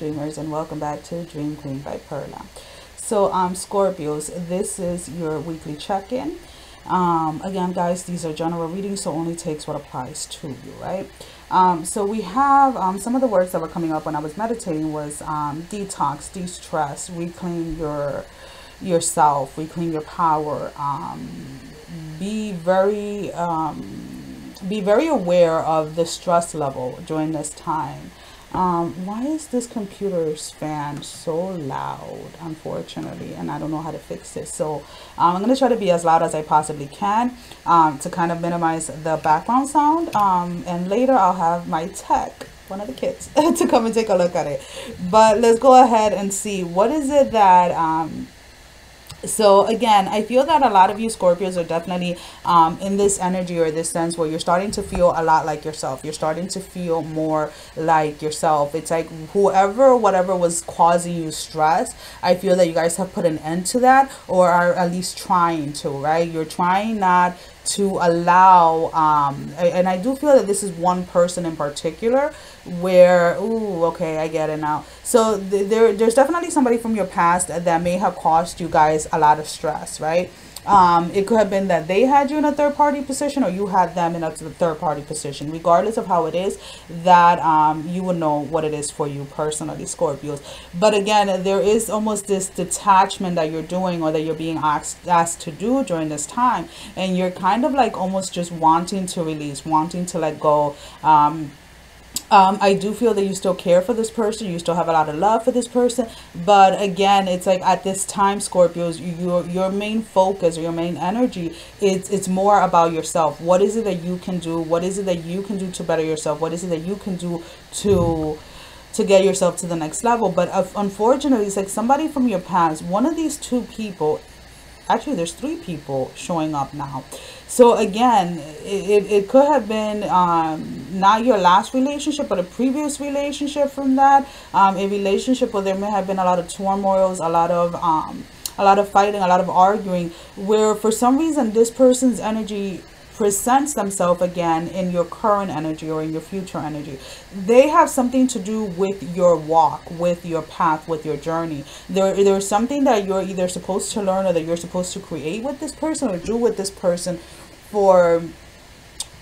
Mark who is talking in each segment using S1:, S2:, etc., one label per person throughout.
S1: dreamers and welcome back to dream queen by perla. So um scorpios this is your weekly check-in. Um again guys these are general readings so only takes what applies to you right? Um so we have um some of the words that were coming up when i was meditating was um detox de-stress reclaim your yourself reclaim your power um be very um be very aware of the stress level during this time um, why is this computer's fan so loud, unfortunately, and I don't know how to fix it. So um, I'm going to try to be as loud as I possibly can um, to kind of minimize the background sound. Um, and later I'll have my tech, one of the kids, to come and take a look at it. But let's go ahead and see what is it that um, so again i feel that a lot of you scorpios are definitely um, in this energy or this sense where you're starting to feel a lot like yourself. You're starting to feel more like yourself. It's like whoever whatever was causing you stress i feel that you guys have put an end to that or are at least trying to right? You're trying not to allow um and i do feel that this is one person in particular where ooh okay i get it now. So th- there there's definitely somebody from your past that may have caused you guys a lot of stress right um, it could have been that they had you in a third party position or you had them in a third party position. Regardless of how it is that um, you would know what it is for you personally scorpios. But again there is almost this detachment that you're doing or that you're being asked asked to do during this time. And you're kind of like almost just wanting to release wanting to let go um, um, I do feel that you still care for this person. You still have a lot of love for this person. But again, it's like at this time, Scorpios, your your main focus or your main energy, it's it's more about yourself. What is it that you can do? What is it that you can do to better yourself? What is it that you can do to to get yourself to the next level? But uh, unfortunately, it's like somebody from your past. One of these two people actually there's three people showing up now. So again it, it could have been um, not your last relationship but a previous relationship from that. Um, a relationship where there may have been a lot of turmoils a lot of um, a lot of fighting a lot of arguing where for some reason this person's energy presents themselves again in your current energy or in your future energy. They have something to do with your walk, with your path, with your journey. There, there's something that you're either supposed to learn or that you're supposed to create with this person or do with this person for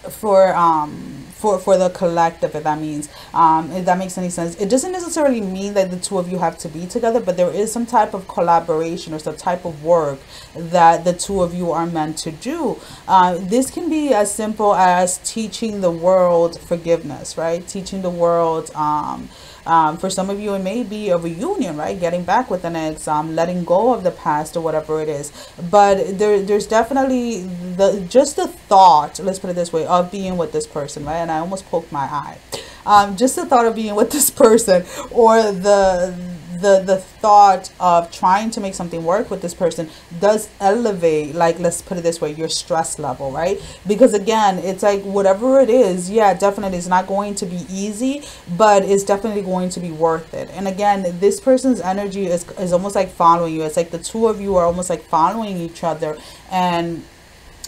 S1: for um for for the collective if that means um if that makes any sense it doesn't necessarily mean that the two of you have to be together but there is some type of collaboration or some type of work that the two of you are meant to do uh, this can be as simple as teaching the world forgiveness right teaching the world um um, for some of you, it may be a reunion, right? Getting back with an ex, um, letting go of the past or whatever it is. But there, there's definitely the just the thought. Let's put it this way: of being with this person, right? And I almost poked my eye. Um, just the thought of being with this person, or the the the thought of trying to make something work with this person does elevate like let's put it this way your stress level right? Because again it's like whatever it is yeah definitely it's not going to be easy but it's definitely going to be worth it. And again this person's energy is, is almost like following you. It's like the two of you are almost like following each other and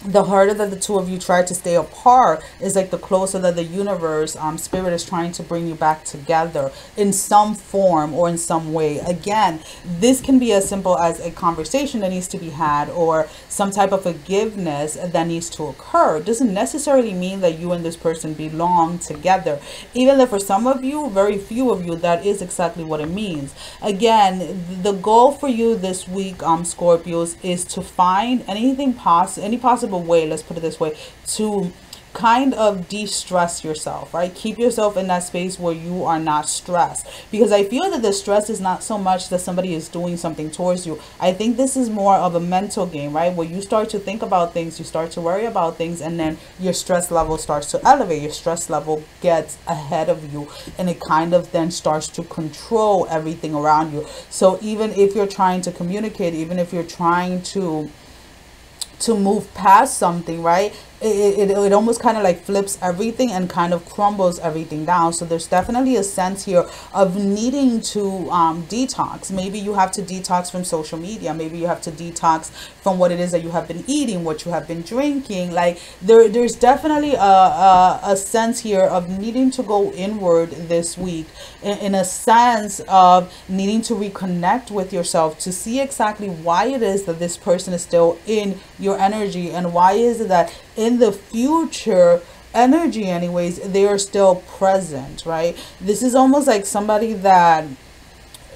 S1: the harder that the two of you try to stay apart is like the closer that the universe um spirit is trying to bring you back together in some form or in some way. Again this can be as simple as a conversation that needs to be had or some type of forgiveness that needs to occur. It doesn't necessarily mean that you and this person belong together even though for some of you very few of you that is exactly what it means. Again the goal for you this week um scorpios is to find anything possible any possible way let's put it this way to kind of de-stress yourself right? Keep yourself in that space where you are not stressed. Because i feel that the stress is not so much that somebody is doing something towards you. I think this is more of a mental game right? Where you start to think about things you start to worry about things and then your stress level starts to elevate. Your stress level gets ahead of you and it kind of then starts to control everything around you. So even if you're trying to communicate even if you're trying to to move past something, right? It, it, it almost kind of like flips everything and kind of crumbles everything down. So there's definitely a sense here of needing to um, detox. Maybe you have to detox from social media. Maybe you have to detox from what it is that you have been eating what you have been drinking. Like there there's definitely a, a, a sense here of needing to go inward this week in, in a sense of needing to reconnect with yourself to see exactly why it is that this person is still in your energy and why is it that in the future energy anyways they are still present right? This is almost like somebody that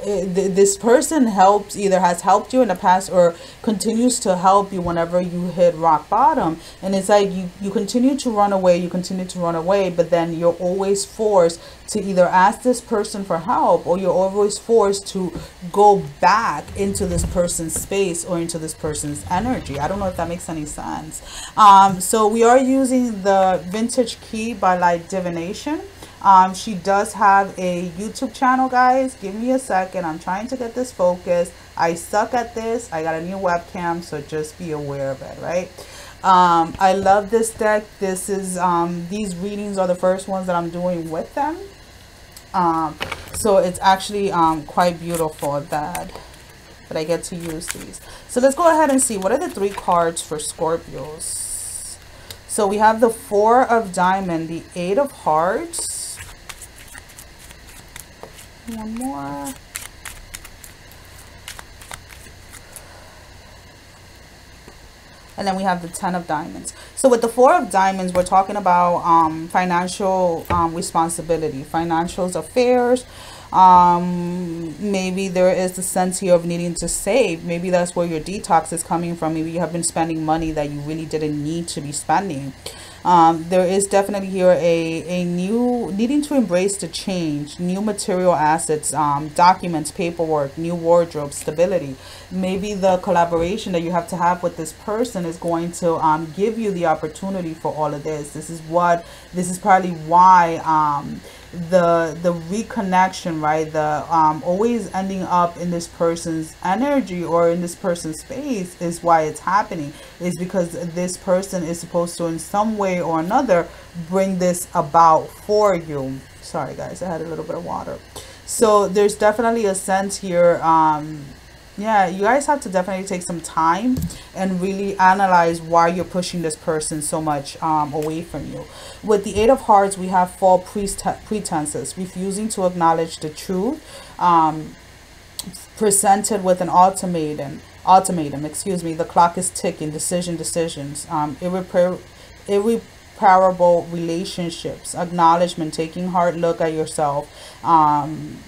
S1: this person helps either has helped you in the past or continues to help you whenever you hit rock bottom. And it's like you you continue to run away you continue to run away but then you're always forced to either ask this person for help or you're always forced to go back into this person's space or into this person's energy. I don't know if that makes any sense. Um so we are using the vintage key by light divination um, she does have a YouTube channel, guys. Give me a second. I'm trying to get this focused. I suck at this. I got a new webcam, so just be aware of it, right? Um, I love this deck. This is, um, these readings are the first ones that I'm doing with them. Um, so it's actually um, quite beautiful that, that I get to use these. So let's go ahead and see. What are the three cards for Scorpios? So we have the Four of Diamond, the Eight of Hearts, one more. And then we have the 10 of diamonds. So with the four of diamonds, we're talking about um, financial um, responsibility, financial affairs. Um, maybe there is the sense here of needing to save. Maybe that's where your detox is coming from. Maybe you have been spending money that you really didn't need to be spending um, there is definitely here a, a new needing to embrace the change, new material assets, um, documents, paperwork, new wardrobe, stability. Maybe the collaboration that you have to have with this person is going to um, give you the opportunity for all of this. This is what, this is probably why um, the the reconnection right? The um always ending up in this person's energy or in this person's space is why it's happening. Is because this person is supposed to in some way or another bring this about for you. Sorry guys i had a little bit of water. So there's definitely a sense here um yeah you guys have to definitely take some time and really analyze why you're pushing this person so much um, away from you. With the eight of hearts we have false pretenses refusing to acknowledge the truth um, presented with an ultimatum ultimatum excuse me the clock is ticking decision decisions um, irreparable relationships acknowledgement taking hard look at yourself um,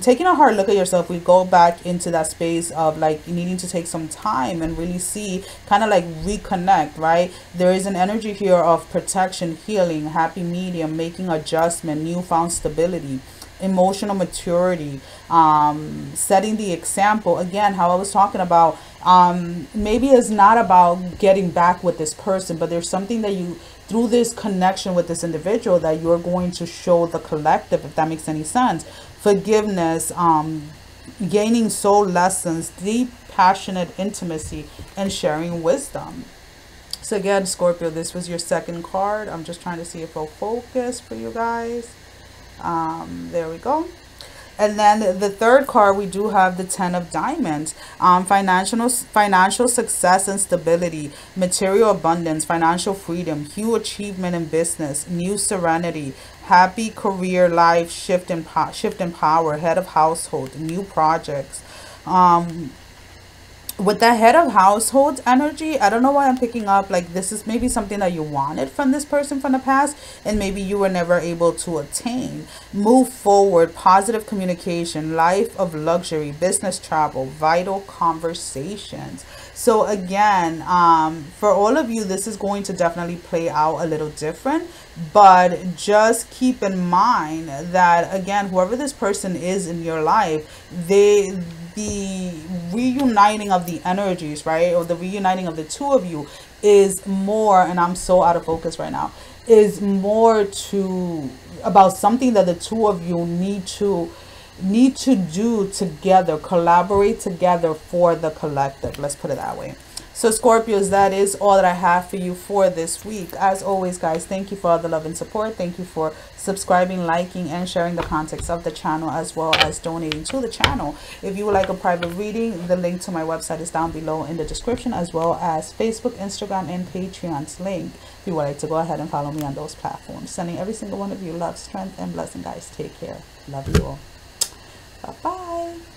S1: taking a hard look at yourself, we go back into that space of like needing to take some time and really see, kind of like reconnect, right? There is an energy here of protection, healing, happy medium, making adjustment, newfound stability emotional maturity um setting the example again how i was talking about um maybe it's not about getting back with this person but there's something that you through this connection with this individual that you're going to show the collective if that makes any sense forgiveness, um, gaining soul lessons, deep, passionate intimacy, and sharing wisdom. So again, Scorpio, this was your second card. I'm just trying to see if it'll focus for you guys. Um, there we go. And then the third card, we do have the Ten of Diamonds. Um, financial, financial success and stability, material abundance, financial freedom, huge achievement in business, new serenity, happy career life, shift in, shift in power, head of household, new projects. Um, with the head of household energy i don't know why i'm picking up like this is maybe something that you wanted from this person from the past and maybe you were never able to attain. Move forward positive communication life of luxury business travel vital conversations. So again um for all of you this is going to definitely play out a little different but just keep in mind that again whoever this person is in your life they the reuniting of the energies, right? Or the reuniting of the two of you is more, and I'm so out of focus right now, is more to about something that the two of you need to need to do together, collaborate together for the collective. Let's put it that way. So, Scorpios, that is all that I have for you for this week. As always, guys, thank you for all the love and support. Thank you for subscribing, liking, and sharing the contents of the channel, as well as donating to the channel. If you would like a private reading, the link to my website is down below in the description, as well as Facebook, Instagram, and Patreon's link. If you would like to go ahead and follow me on those platforms. Sending every single one of you love, strength, and blessing, guys. Take care. Love you all. Bye-bye.